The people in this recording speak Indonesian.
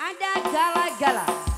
Ada gala-gala.